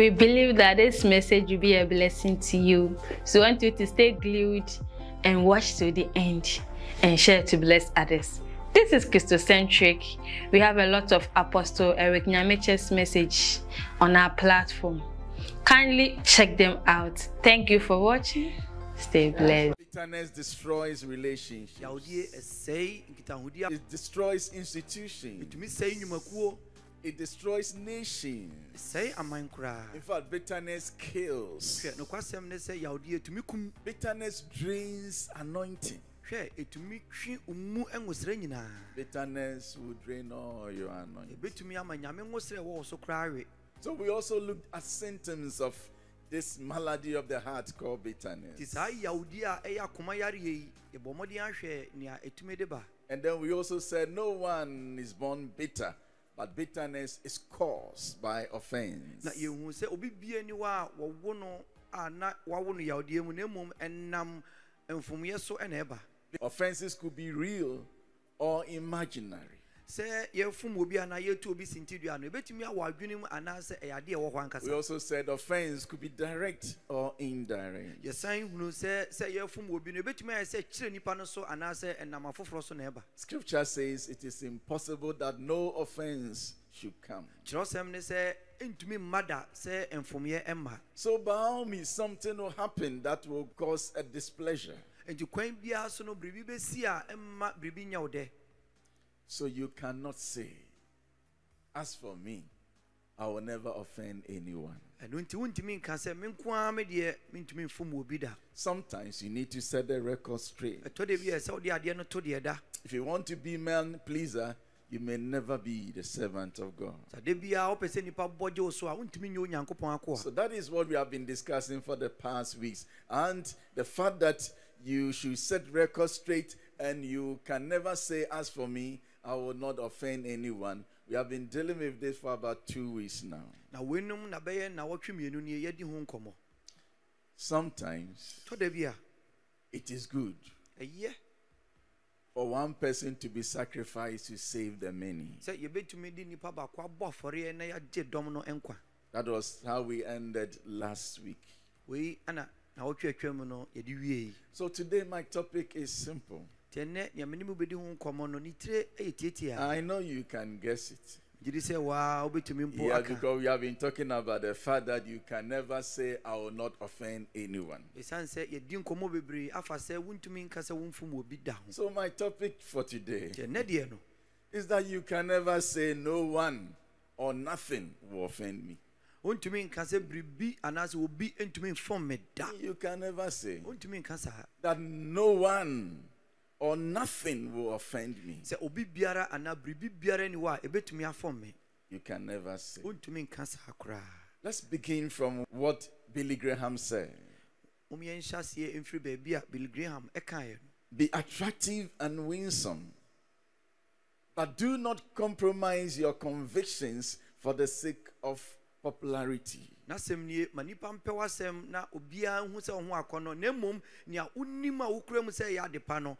We believe that this message will be a blessing to you. So we want you to stay glued and watch to the end and share to bless others. This is Christocentric. We have a lot of Apostle Eric Nyamekye's message on our platform. Kindly check them out. Thank you for watching. Stay blessed. Bitterness destroys relationships. yawodeɛ ɛsɛe nkitahodie It destroys institutions. Ɛtumi sɛe nnwumakuo It destroys nations. ɛsɛe aman koraa In fact, bitterness kills. hwɛ nokwasɛm ne sɛ yawodeɛ etumikum. Bitterness drains anointing. hwɛ ɛtumi twe wo mu nwosrɛ nyinaa Bitterness will drain all your anointing. ɛbɛtumi ama nyame nwosrɛ ɛwɔ so we also looked at symptoms of this malady of the heart called bitterness. saa a ɛyɛ akoma yareɛ yi yɛbɔ mmɔden ahwɛ nea ɛtumi de ba And then we also said no one is born bitter, but bitterness is caused by offense. na yɛhu sɛ obi bie ni hɔ wɔwo no a na wawo no yawodeɛ mu na mmom ɛnam mfomyɛ so ɛna ɛba Offenses could be real or imaginary. Sɛ yɛfom obi anaa yɛtu obi sintidua no ɛbɛtumi awɔ adwene mu anaasɛ ɛyɛ adeɛ ɛwɔ hɔ We also said offense could be direct or indirect. yɛsan hunu sɛ sɛ yɛfom obi no ɛbɛtumi ayɛ sɛ kyerɛ nipa no so anaasɛ ɛnam afoforɔ so na ɛba Scripture says it is impossible that no offense should come. kyerɛwsɛm ne sɛ ɛntumi mma da sɛ mfomyɛ ɛmma So, by all means, something will happen that will cause a displeasure. Enti kwan biara so no biribi bɛsi a ɛmma biribi nyɛ wo dɛ So, you cannot say, As for me, I will never offend anyone. ɛno nti wontumi nka sɛ me nko ara me deɛ mentumi mfom obi da Sometimes you need to set the record straight. ɛtɔ da bi ɛ sɛ wode adeɛ no to deɛ da If you want to be man pleaser, you may never be the servant of God. sɛ da biara wopɛ sɛ nnipa bɔgye wo so a wontumi nyɛ onyankopɔn akoa So that is what we have been discussing for the past weeks. And the fact that you should set record straight and you can never say, As for me, I will not offend anyone. We have been dealing with this for about two weeks now. na weinom na bɛyɛ na wɔtwe mmienu nie yɛdi ho nkɔmmɔ Sometimes tɔ da bi a it is good for one person to be sacrificed to save the many. sɛ yɛbɛtumi de nnipa baako abɔ afɔreɛ na yɛagye dɔm no nkwa That was how we ended last week. wei ana na wɔtwe atwa mu no yɛde wiei So today, my topic is simple. Nti ɛnnɛ nea mene mu bɛdi ho nkɔmmɔ no ne tire ɛyɛ tietie a I know you can guess it. gyedi sɛ waa wobɛtumi mpo aka because we have been talking about the fact that you can never say, I will not offend anyone. ɛsiane sɛ yɛdi nkɔmmɔ bebree afa sɛ wontumi nka sɛ womfom wɔ da ho So, my topic for today nti ɛnnɛ deɛ no is that you can never say, No one or nothing will offend me. wontumi nka sɛ biribi anaasɛ obi ntumi mfom me da You can never say wontumi nka saa that no one or nothing will offend me. sɛ obi biara anaa biribi biara ni hɔ a ɛbɛtumi afɔm me You can never say. wontumi nka saa koraa Let's begin from what Billy Graham said mom yɛnhyɛ aseɛ mfiri baabi a bill graham ɛkaeɛ no Be attractive and winsome, but do not compromise your convictions for the sake of popularity. n'asɛm nie ma nnipa mpɛ w'asɛm na obiara hu sɛ wo akɔ no na mmom nea wonim a wokura mu sɛ ɛyɛ ade no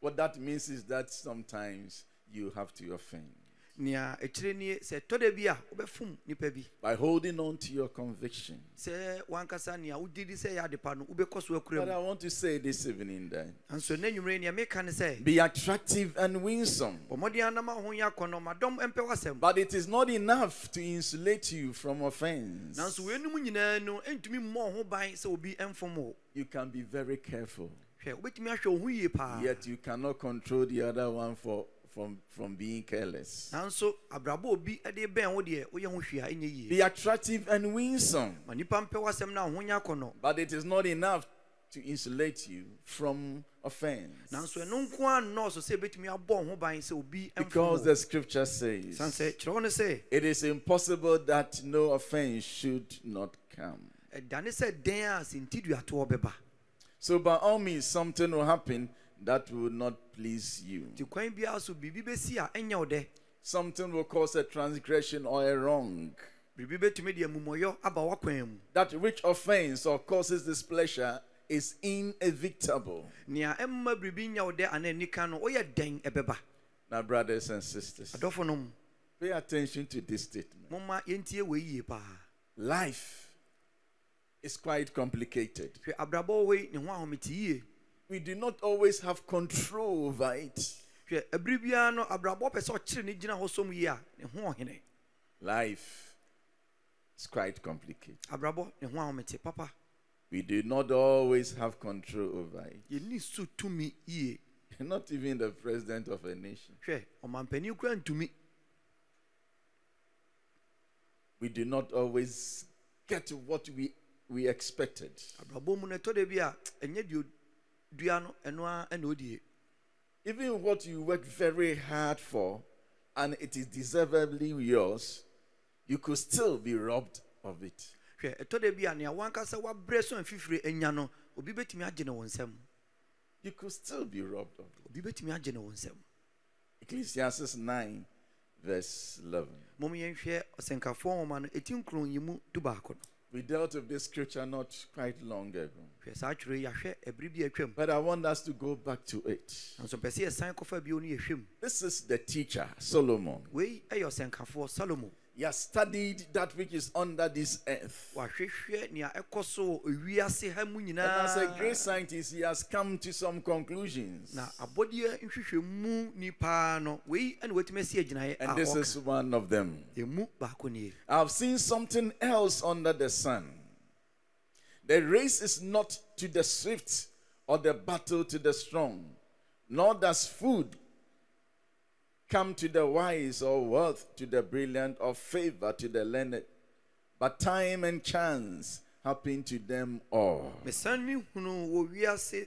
What that means is that sometimes you have to offend. Nea ɛkyerɛ nie sɛ ɛtɔ bi a wobɛfom nnipa bi By holding on to your conviction. sɛ wankasa nea wodidi sɛ ɛyɛ ade no wobɛkɔ so akura But I want to say this evening that nso na nnwumere nea meka ne sɛ be attractive and winsome. bɔ mmɔden anam ahoyɛ akɔ madɔm mpɛ w'asɛm But it is not enough to insulate you from offense. nanso weinom nyinaa no ɛntumi mmɔ ho ban sɛ obi ɛmfom wo You can be very careful, hwɛ wobɛtumi ahwɛ wo ho yie paa yet you cannot control the other one for, from, from being careless. nanso abrabɔ obi de bɛn wo deɛ woyɛ ho hwee a ɛnyɛ yie Be attractive and winsome. ma nnipa mpɛ w'asɛm na ahonya akɔ no But it is not enough to insulate you from offense. nanso ɛno nko a nnɔɔso sɛ ɛbɛtumi abɔ ho ban sɛ obi ɛmfom Because the scripture says sɛ kyerɛ wo no sɛ it is impossible that no offense should not come. ɛdane sɛ dɛn a sentiduatoɔ bɛba So, by all means, something will happen that will not please you. nti kwan biara so biribi bɛsi a ɛnyɛ wo Something will cause a transgression or a wrong. biribi bɛtumi de amumɔyɔ aba w'akwan mu That which offense or causes displeasure is inevitable. nea ɛmma biribi nyɛ wo dɛ anaa nika no woyɛ dɛn ɛbɛba Now, brothers and sisters, Pay attention to this statement. momma yɛntie wei yie paa Life is quite complicated. Hwɛ abrabɔ wei ne ho ahomete yie We do not always have control over it. hwɛ ɛbere biara no abrabɔ pɛ sɛ ɔkyere ne gyina hɔ som yie a ne ho ɔhene Life is quite complicated. abrabɔ ne ho ahomete papa We do not always have control over it. yɛni so tumi yie Not even the president of a nation. hwɛ ɔmampanin kura ntumi We do not always get what we, we expected. Dua no ɛno ara ɛna ɔdie Even what you work very hard for and it is deservedly yours, you could still be robbed of it. hwɛ ɛtɔ da bi a nea wankasa wabrɛ so amfifire anya no obi bɛtumi agye ne wo nsɛm You could still be robbed of it. obi bɛtumi agye ne wo nsɛm Ecclesiastes 9, verse 11. mom yɛnhwɛ ɔsɛnkafoɔ nwoma no ɛti nkron yi mu du baako no We dealt with this scripture not quite long ago. Hwɛ saa twerɛ yi yɛahwɛ ɛbere bi a atwam But I want us to go back to it. nanso mpɛ sɛ yɛsan kɔfa bio no yɛhwɛ mu This is the teacher, Solomon. wei ɛyɛ ɔsɛnkafoɔ salomo He has studied that which is under this earth. wahwehwɛ nea ɛkɔ so wɔ ewiase ha mu And as a great scientist, he has come to some conclusions. na abɔdeɛ nhwehwɛmu ni paa no wei ɛna watumi asi agyinaeɛ a And this is one of them. ɛmu baako nie I've seen something else under the sun. The race is not to the swift or the battle to the strong, nor does food come to the wise or wealth to the brilliant or favor to the learned, but time and chance happen to them all. hunu wɔ wiase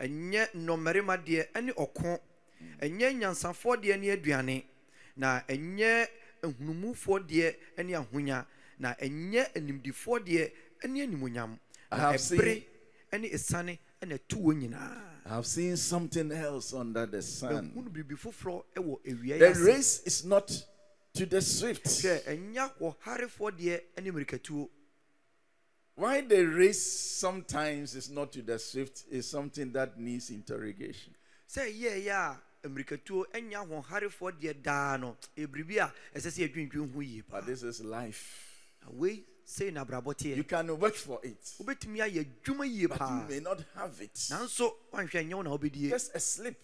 ɛnyɛ nnɔmmarima deɛ ne ɔko ɛnyɛ nyansafoɔ deɛ ne aduane na ɛnyɛ ahunumufoɔ deɛ ne ahonya na ɛnyɛ animdifoɔ deɛ ne animonyam I na ɛbere ne esiane na ɛto wɔ nyinaa I've seen something else under the sun. ɛhunu biribi foforɔ wɔ The race is not to the swift. hwɛ ɛnya wɔharefoɔ deɛ ne mmirikatuo Why the race sometimes is not to the swift is something that needs interrogation. Say, yeah, a mmirikatuo anya ahoɔharefoɔ deɛ daa no eh, ɛbiribi a ɛsɛ sɛ yɛdwendwen ho yie paa But this is life. Wei sei na abrabɔ You teɛ can work for it, wobɛtumi ayɛ adwuma yie but you may not have it. nanso woanhwɛ nyɛ wo na wobɛdie Just a slip.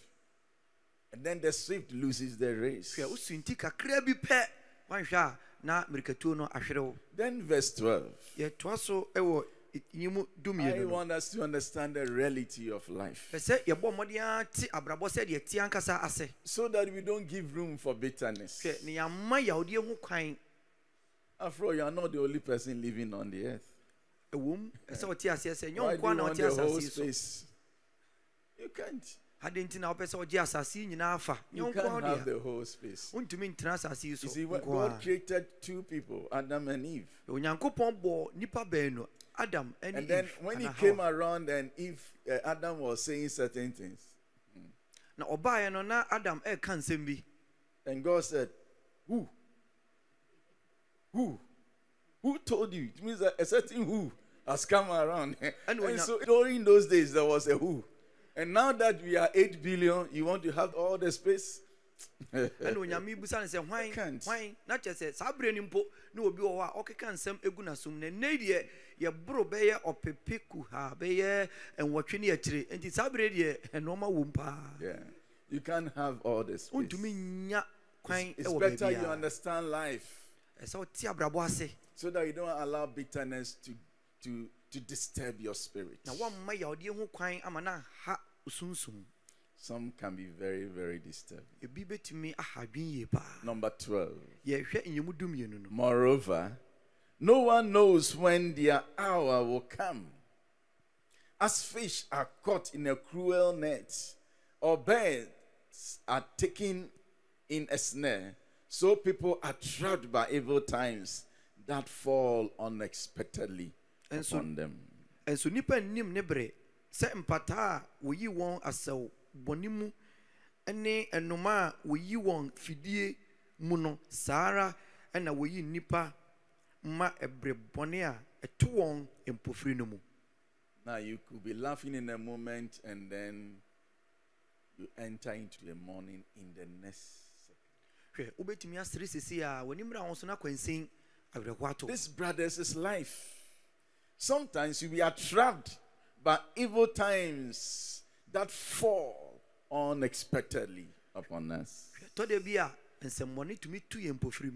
And then the swift loses the race. hwɛ wosunti kakra bi pɛ woanhwɛ a na mmirikatuo no ahwere wo Then verse 12. yɛtoa so wɔ yimu I dumienu no want us to understand the reality of life pɛ sɛ yɛbɔ mmɔden ara te abrabɔ sɛdeɛ te ankasa ase so that we don't give room for bitterness. hwɛ ne yɛama yawdeɛ ho kwan After all, you are not the only person living on the earth. ɛwom ɛsɛ wɔte aseɛ sɛ nyɛ Why wo do nkoa you na want wɔte the whole asase yi so space? You can't. Ade nti na wopɛ sɛ wɔgye asase yi nyinaa fa You can't have the whole space. wontumi ntena asase yi so You see, when God created two people, Adam and Eve. onyankopɔn bɔɔ nnipa baanu adam And then when he came around and Eve, uh, Adam was saying certain things. na ɔbaeɛ no na adam ɛreka nsɛm bi And God said, Who? Who? Who told you? It means that a certain who has come around. and so during those days, there was a who. And now that we are 8 billion, you want to have all the space? ɛna onyame busa no sɛ hwan can't. hwan? Na kyerɛ sɛ saa berɛ no mpo na obi wɔ hɔ a ɔkeka nsɛm egu n'asom na nnɛ deɛ yɛboro bɛyɛ ɔpepe kuhaa bɛyɛ nwɔtwe ne akyire. Nti saa berɛ deɛ ɛnɔɔma wɔ mu paa wontumi nya kwan ɛwɔ better you baabiara understand life. Ɛsɛ wote abrabɔ ase. So that you don't allow bitterness to, to, to disturb your spirit. na woamma yawdeɛ ho kwan ama na ha sunsum Some can be very, very disturbing. ebi bɛtumi aha adwen yie paa Number 12. yɛhwɛ nyɛmu dumienu no Moreover, no one knows when their hour will come. As fish are caught in a cruel net, or birds are taken in a snare, so people are trapped by evil times that fall unexpectedly And so- upon them. ɛnso nnipa nnim ne bere sɛ mpataa a woyi wɔn asɛw bɔne mu ne ɛnoma a woyi wɔn fidie mu no saa ara ɛna woyi nnipa ma ɛbere bɔne a ɛto wɔn mpofiri no mu Now, you could be laughing in a moment, and then you enter into the morning in the next second. hwɛ wobɛtumi asere sisi a w'anim mmerɛ wo so no akwansin awerɛho ato This, brothers, is life. Sometimes we are trapped by evil times that fall unexpectedly upon us. tɔ da bi a nsɛmmɔne tumi tu yɛn mpofiri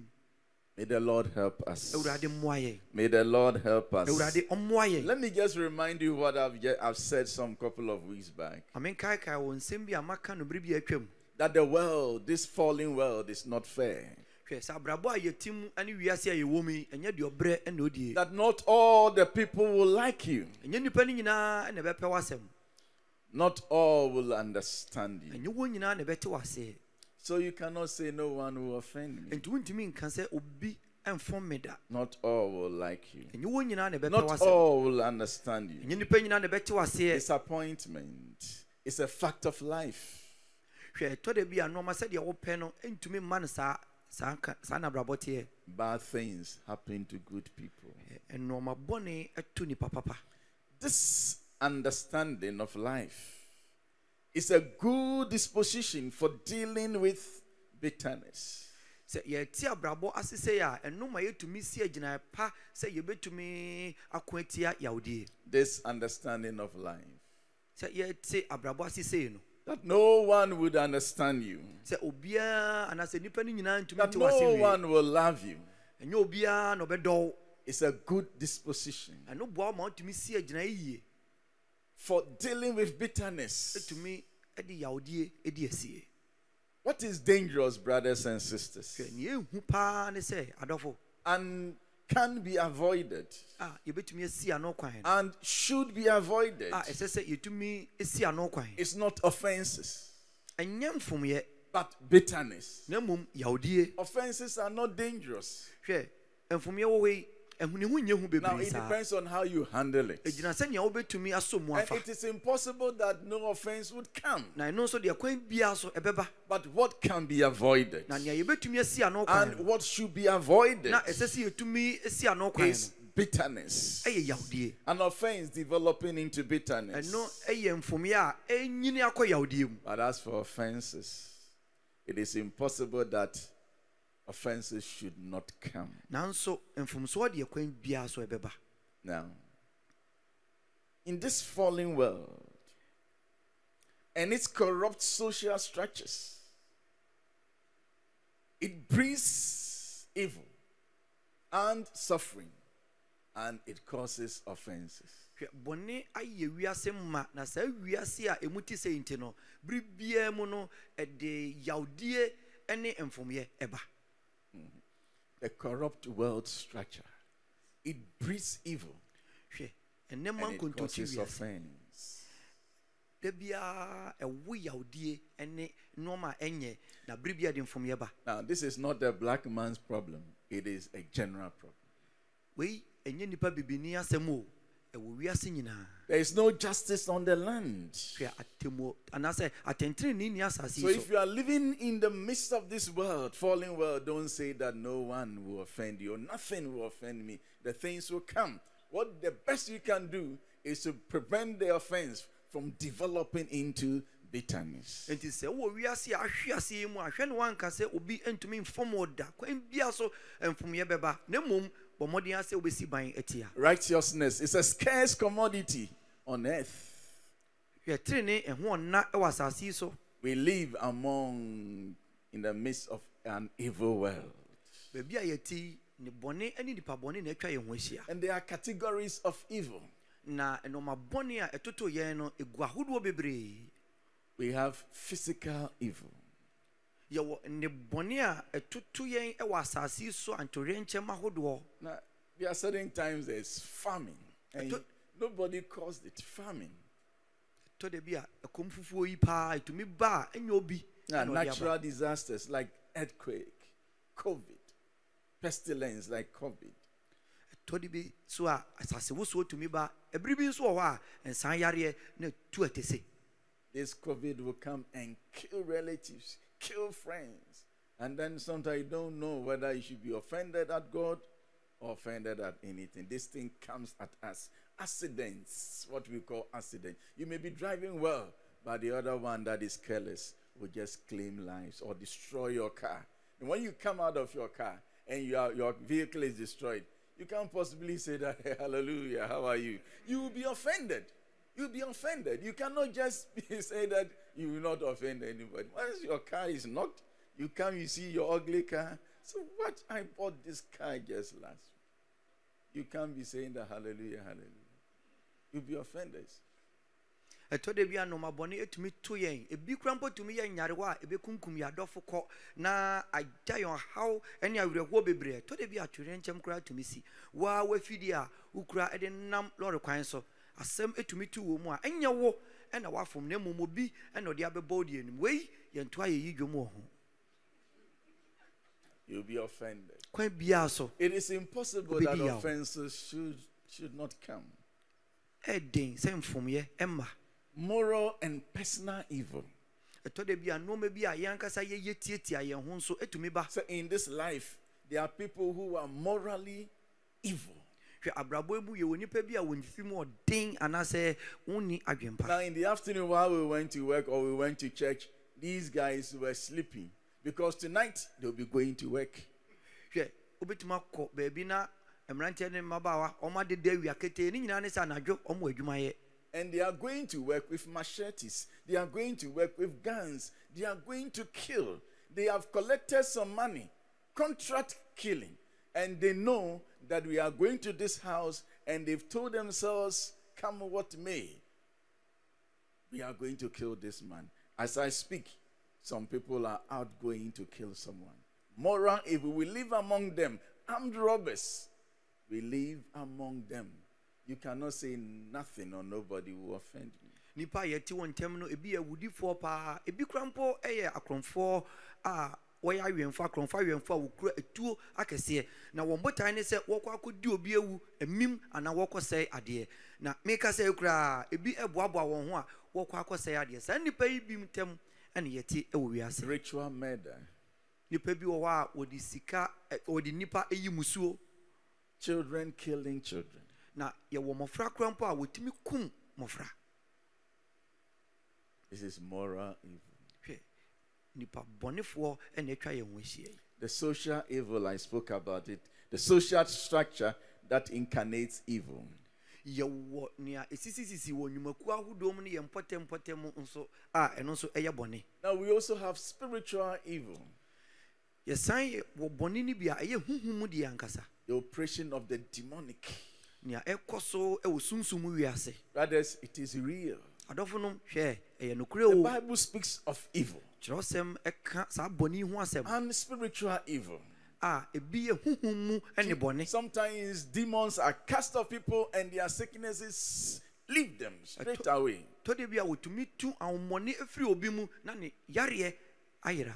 May the Lord help us. awurade mmoa yɛn May the Lord help us. awurade ɔmmoa yɛn Let me just remind you what I've, just, I've said some couple of weeks back. ma menkaekae wɔ nsɛm bi a maka no bere bi a atwam That the world, this falling world, is not fair. Hwɛ sɛ abrabɔ a yɛti mu ne wiase a yɛwɔ mu yi ɛnyɛ deɛ ɔbrɛ ɛna ɔdie That not all the people will like you. ɛnyɛ nnipa no nyinaa na ɛbɛpɛ w'asɛm Not all will understand you. ɛnyɛ wɔn nyinaa na ɛbɛte w'aseɛ So you cannot say no one will offend me. enti wontumi nka sɛ obi ɛmfɔ me da Not all will like you. ɛnyɛ wɔn nyinaa na ɛbɛpɛ Not all will understand you. ɛnyɛ nnipa nyinaa na ɛbɛte w'aseɛ Disappointment is a fact of life. Hwɛ ɛtɔ da bi a nɔɔma sɛdeɛ wopɛ no ntumi mma no saa saa nka- saa na abrabɔ teɛ Bad things happen to good people. Ɛ- ɛnɔɔma bɔne ɛto nipa papa This understanding of life is a good disposition for dealing with bitterness. sɛ yɛte abrabɔ ase sɛ a ɛno ma yɛtumi si agyinaeɛ pa sɛ yɛbɛtumi ako atia yawdie This understanding of life. sɛ yɛte abrabɔ ase sei no That no one would understand you. sɛ obiara anaasɛ nnipa no nyinaa ntumi That no one will love you. ɛnyɛ obiara na ɔbɛdɔw It's a good disposition. Ɛno boa wo ma wotumi si for dealing with bitterness. ɛtumi de yawdie di asie. What is dangerous, brothers and sisters, hwɛ neɛ ɛhu paa ne sɛ adɔfo. And can be avoided ah, a yɛbɛtumi asi ano kwan no and should be avoided ah, a ɛsɛ sɛ yɛtumi si ano kwan is not offenses, but bitterness. Offenses are not dangerous. Hwɛ mfomyɛ wɔ hɔ yi ɛhu ne ho nyɛ hu Now, it depends on how you handle it. ɛgyina sɛnea wobɛtumi aso mu And it is impossible that no offense would come. na ɛno nso deɛ kwan biara so ɛbɛba But what can be avoided na nea yɛbɛtumi asi ano kwan and what should be avoided na ɛsɛ sɛ yɛtumi asi ano kwan is bitterness. An offense developing into bitterness. ɛno ɛyɛ mfomyɛ a ɛnyini akɔ yawdie mu But as for offenses, it is impossible that offenses should not come. nanso mfomsoɔ deɛ kwan biara so ɛbɛba Now, in this fallen world and its corrupt social structures, it breeds evil and suffering and it causes offenses. bɔne ayɛ wiase ma na saa wiase a ɛmu te sɛ nti no bere biara mu no ɛde yawdie ne mfomyɛ ɛba The corrupt world structure, it breeds evil. And it causes offense. da biara ɛwo yawdie ne nneɛma a ɛnyɛ na bere biara de mfomyɛ ba. Now, this is not the black man's problem, it is a general problem. Wei ɛnyɛ nipa bibini asɛm o ɛwɔ wiase nyinaa There is no justice on the land. hwɛ atemmuo anaasɛ atɛntenenee ni asase So if you are living in the midst of this world, fallen world, don't say that no one will offend you, or nothing will offend me. The things will come. What the best you can do is to prevent the offense from developing into bitterness. nti sɛ wowɔ wiase a ahwe ase yi mu a hwɛ ne wanka sɛ obi ntumi mfom wo da kwan bia so mfomyɛ bɛba na mmom bɔ mmɔden a sɛ wobɛsi ban atia Righteousness is a scarce commodity on earth. hwɛ tenene ɛho ɔnna wɔ asase yi so We live among in the midst of an evil world. baabi a yɛte yi ne bɔne ne nipa bɔne na atwa yɛn ho ahyia And there are categories of evil. na nneɛma bɔne a ɛtoto yɛn no ɛgu ahodoɔ bebree We have physical evil. Yɛwɔ ne bɔne a ɛtoto yɛn wɔ asase yi so antorɛnkyɛm ahodoɔ Now, there are certain times there's famine, and thought- nobody caused it. Famine. tɔ da bi a ɛkɔm fufuo yi paa ɛtumi ba a ɛnyɛ obi Now, ɛna ɔde aba. natural disasters like earthquake, COVID, pestilence like COVID. tɔ de bi so a asase wosoɔ tumi ba ɛbere bi nso wɔ hɔ a nsan yareɛ na tu atese This COVID will come and kill relatives, kill friends. And then sometimes you don't know whether you should be offended at God or offended at anything. This thing comes at us. Accidents, what we call accident. You may be driving well, but the other one that is careless will just claim lives or destroy your car. And when you come out of your car and your, your vehicle is destroyed, you can't possibly say that, hey, hallelujah, how are you? You will be offended. You'll be offended. You cannot just say that you will not offend anybody. Once your car is knocked, you come, you see your ugly car. So what? I bought this car just last week. You can't be saying that hallelujah, hallelujah. You'll be offended. ɛtɔ da bi anoma bɔne etumi to yɛn ebi kura mpo tumi yɛ nyarewa a ebekunkum yɛ adɔfo kɔ na agya yɛn ɔhaw ɛne awerɛhoɔ bebree ɛtɔ da bi atwerɛ nkyɛn kura tumi si waa wafidi a wokura ɛde nam lɔre kwan so asɛm etumi to wɔ mu a ɛnyɛ wo ɛna wafom na mmom obi ɛna ɔde abɛbɔ ɔde anim wei yɛn to ayɛ yi dwom wɔ ho You'll be offended. kwan biara so It is impossible that offenses should, should not come. ɛden sɛ mfomyɛ ɛma Moral and personal evil. ɛtɔ da bi a nneɛma bi a yɛn ankasa yɛyɛ tietia yɛn ho nso etumi ba So in this life, there are people who are morally evil. Now, in the afternoon, while we went to work or we went to church, these guys were sleeping because tonight they'll be going to work. hwɛ wobɛtumi akɔ baabi na mmeranteɛ ne mmabaawa ɔmo adeda awia ketee ne nyinaa ne sɛ anadwo ɔmo adwuma yɛ And they are going to work with machetes. They are going to work with guns. They are going to kill. They have collected some money, contract killing. And they know that we are going to this house and they've told themselves, come what may, we are going to kill this man. As I speak, some people are out going to kill someone. Moral evil, we live among them. Armed robbers, we live among them. You cannot say nothing or nobody will offend me. nipa yɛte wɔn ntam no ebi yɛ awudifoɔ paa ebi kura mpo yɛ akorɔmfoɔ a ah, wɔyɛ awɛmfo akorɔmfo awɛmfo a wɔkura etuo akɛseɛ na wɔn botan ne sɛ wɔkɔ akɔdi obi awu emim anaa wɔkɔ sɛe adeɛ na meka sɛ ekura ebi ɛboaboa wɔn ho a wɔkɔ akɔsɛe adeɛ saa nipa yi bi ntam ɛna yɛte ɛwɔ wiase Ritual murder, nipa bi wɔ hɔ a wɔde sika ɛ wɔde nipa eyi musuo. Children killing children. na yɛwɔ mmɔfra kura mpo a wɔtumi kum mmɔfra This is moral evil. The social evil, I spoke about it. The social structure that incarnates evil. Now, we also have spiritual evil, yɛsan yɛ wɔ bɔne no bi a ɛyɛ huhu mu the oppression of the demonic. nea ɛkɔ so ɛwɔ sunsum wiase Brothers, it is real. adɔfo no hwɛ ɛyɛ The Bible speaks of evil kyerɛwsɛm ɛka saa bɔne ho asɛm and spiritual evil. a ebi yɛ huhu mu ɛne bɔne Sometimes demons are cast off people and their sicknesses leave them straight away. tɔde bi a wɔtumi tu ahommɔne afiri obi mu na ne yareɛ ayera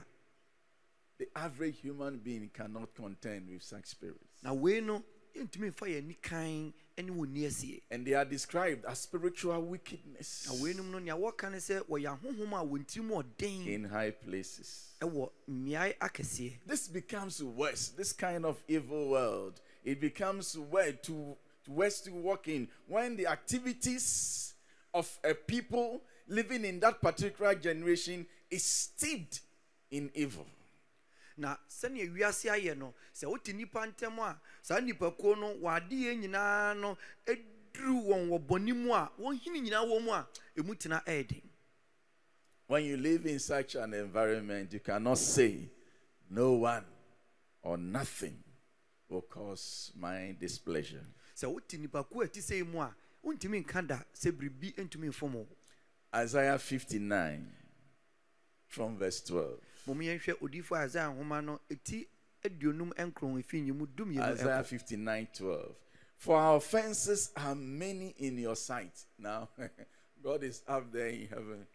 The average human being cannot contend with such spirits. na wei no yɛntumi mfa yɛn ani kan ne wɔn ni asie And they are described as spiritual wickedness na weinom no nea wɔka ne sɛ wɔyɛ ahohom a wɔn tirim ɔden in high places. ɛwɔ mmeae akɛseɛ This becomes worse. This kind of evil world. It becomes worse to, worse to walk in when the activities of a people living in that particular generation is steeped in evil. Na sɛnea wiase ayɛ no sɛ wote nnipa ntɛm a saa nnipakuo no nyinaa no wɔn wɔ bɔne mu a wɔnhene nyinaa wɔ mu a ɛmu tena ɛyɛ den When you live in such an environment, you cannot say, No one or nothing will cause my displeasure. sɛ wote nnipakuo a ɛte sɛ yi mu a wontumi nka da sɛ biribi ntumi mfom wo Isaiah 59 from verse 12. Mom yɛnhwɛ odiyifoɔ isaia nhoma no ɛti aduonum nkron ɛfiri nyi mu dumienu Isaiah ɛkɔ 59 12. For our offenses are many in your sight. Now, God is up there in heaven,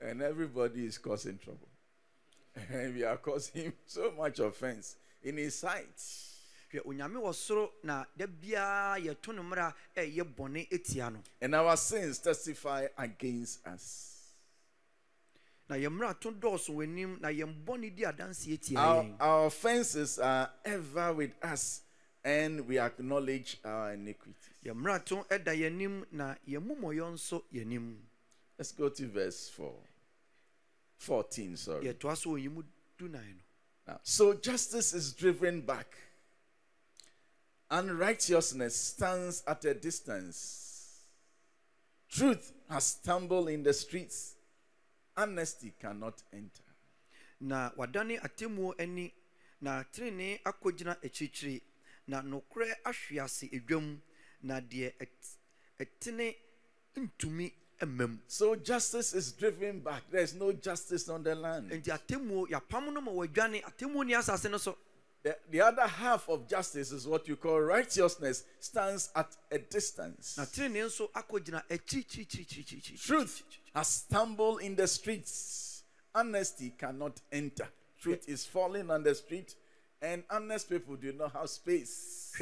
and everybody is causing trouble. And we are causing so much offense in his sight. hwɛ onyame wɔ soro na da biara yɛto no mmara ɛyɛ bɔne ɛtia no And our sins testify against us. Our, our offenses are ever with us, and we acknowledge our iniquities. yɛn to ɛda yɛn na yɛn nso yɛn Let's go to verse 4. 14, sorry. yɛtoa so wɔ mu dunan no Now, so justice is driven back, and righteousness stands at a distance. Truth has stumbled in the streets, honesty cannot enter. na wadane atemmuo ani na tenenee akɔgyina akyirikyiri na nokorɛ ahwe ase edwam na deɛ ɛt- ɛtene ntumi mma mu So justice is driven back. There's no justice on the land. enti atemmuo yɛapam no ma wadwane atemmuo ni asase no so The, the other half of justice is what you call righteousness, stands at a distance. Truth has stumbled in the streets. Honesty cannot enter. Truth is falling on the street, and honest people do not have space.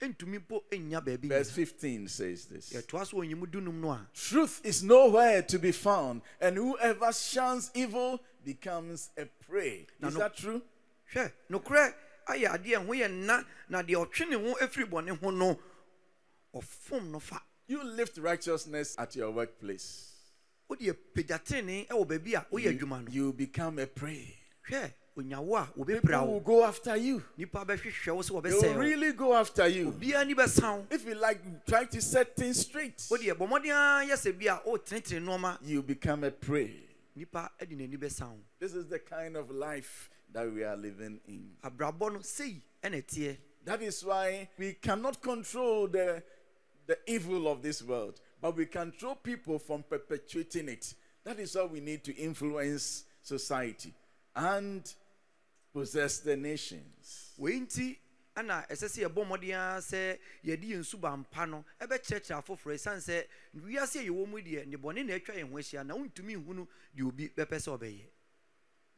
Hwɛ edwam hɔ a nokorɛ wahwe ase na deɛ ɛtene no ntumi mpo nnya baabi Verse 15 says this yɛtoa so wɔ nyimu dunum no a Truth is nowhere to be found, and whoever shuns evil becomes a prey. Is that true? hwɛ nokorɛ ayɛ adeɛ ɛho yɛ nna na deɛ ɔtwe ne ho afiri bɔne ho no ɔfom no fa You lift righteousness at your workplace. wode pagya tenenee wɔ baabi a woyɛ adwuma no You become a prey. hwɛ onyawo a wɔbɛpira People will go after you. nnipa bɛhwehwɛ wo sɛ They will really go after you. If you like, try to set things straight. wodeɛ bɔ mmɔden ara yɛ sɛ bi a wotenetene nneɔma You become a prey. nnipa de n'ani This is the kind of life that we are living in. abrabɔ no sei ɛna That is why we cannot control the, the evil of this world, but we control people from perpetuating it. That is why we need to influence society and possess the nations. wei nti ɛna ɛsɛ sɛ yɛbɔ mmɔden ara sɛ yɛde yɛn suba mpa no ɛbɛkyerɛkyerɛ afoforɔ ɛsiane sɛ wiase a yɛwɔ mu deɛ nnebɔne na atwa yɛn ho ahyia na wontumi nhunu deɛ obi bɛpɛ sɛ ɔbɛyɛ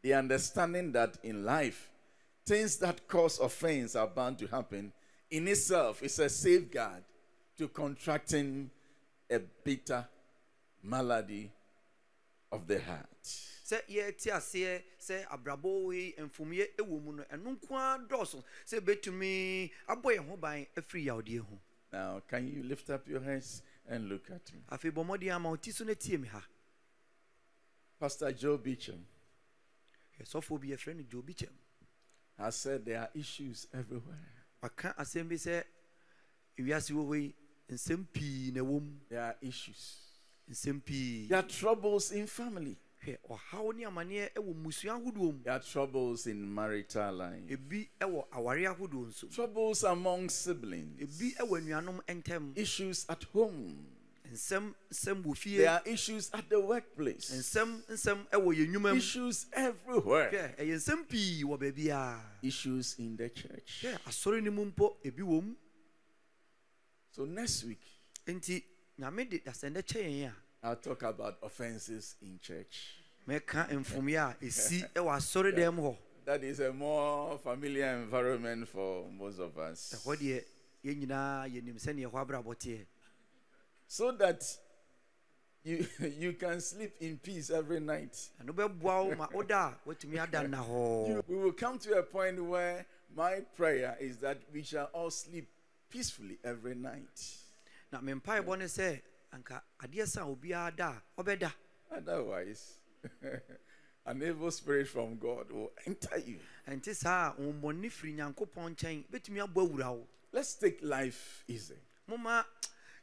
The understanding that in life, things that cause offense are bound to happen in itself is a safeguard to contracting a bitter malady of the heart. Sɛ yɛte aseɛ sɛ abrabɔ wei mfomyɛ ɛwɔ mu no ɛno nko ara dɔɔso sɛ ɛbɛtumi abɔ yɛn ho ban afiri yawdeɛ ho Now, can you lift up your hands and look at me? afei bɔ mmɔden ama wo ti so no tie me ha Pastor Joe Beecham ɛsɔfoɔ bi yɛfrɛ no dwobi kyɛm has said there are issues everywhere. waka asɛm bi sɛ ewiase wɔ hɔ yi nsɛm pii na ɛwɔ mu There are issues. nsɛm pii There are troubles in family. Hwɛ ɔhaw ne amanneɛ ɛwɔ mmusua ahodoɔ mu There are troubles in marital life. ebi ɛwɔ aware ahodoɔ nso Troubles among siblings. ebi ɛwɔ anuanom ntam Issues at home. nsɛm nsɛm wɔ fie There are issues at the workplace. nsɛm nsɛm yɛn nnwuma mu Issues everywhere. hwɛ ɛyɛ nsɛm pii wɔ baabiara Issues in the church. hwɛ asɔre no mu mpo ebi wɔ mu So next week, nti nyame de dasɛndɛ kyɛ yɛn a I'll talk about offenses in church. mɛka mfomyɛ a ɛsi ɛwɔ asɔre dɛm hɔ That is a more familiar environment for most of us. Eh, ɛhɔ deɛ yɛn nyinaa yɛnim sɛneɛ ɛhɔ abrabɔ teɛ So that you, you can sleep in peace every night. Eh, ɛno bɛboa wo ma woda a woatumi ada nna You- we will come to a point where my prayer is that we shall all sleep peacefully every night. na me mpaebɔ ne sɛ anka adeɛ sa obiara da a ɔbɛda Otherwise, an evil spirit from God will enter you. ɛnte saa honhommɔne firi nyankopɔn nkyɛn bɛtumi abɔ awura wo Let's take life easy. moma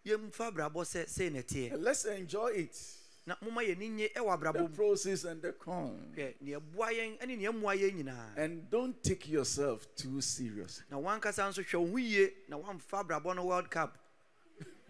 yɛmfa abrabɔ sɛ sei na ɛteɛ let's enjoy it. na moma yɛni nye ɛwɔ The abrabɔ mu pros and the cons. hwɛ nea ɛboa yɛn ne nea ɛmmoa yɛn nyinaa And don't take yourself too seriously. na wankasa nso hwɛ wo ho yie na woamfa abrabɔ no world cup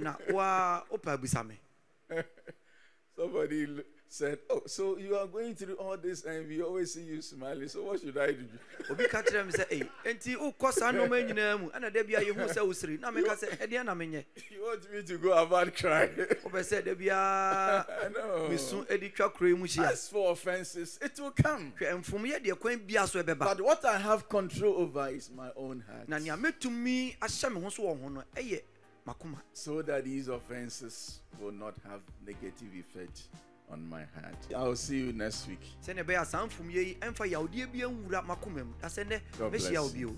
na woa wopɛ abisa me Somebody, said, Oh, so you are going through all this and we always see you smiling. So what should I do? obi ka kyerɛ me sɛ ei enti wokɔ saa nnoɔma nyinaa mu ɛna da bia yɛhu sɛ wo siri na meka sɛ ɛdeɛ na menyɛ You want me to go about crying? wopɛ sɛ da biaa no. mesu adi twa kuro yi mu hyia As for offenses, it will come. hwɛ mfomyɛ deɛ kwan bia so ɛbɛba But what I have control over is my own heart. na nea mɛtumi ahyɛ me ho so wɔ ho no ɛyɛ makoma so that these offenses will not have negative effect on my heart. I'll see you next week. sɛnea ɛbɛyɛ a saa mfomyɛ yi ɛmfa yawdeɛ bia nwura makoma mu na sɛ nnɛ God bless you.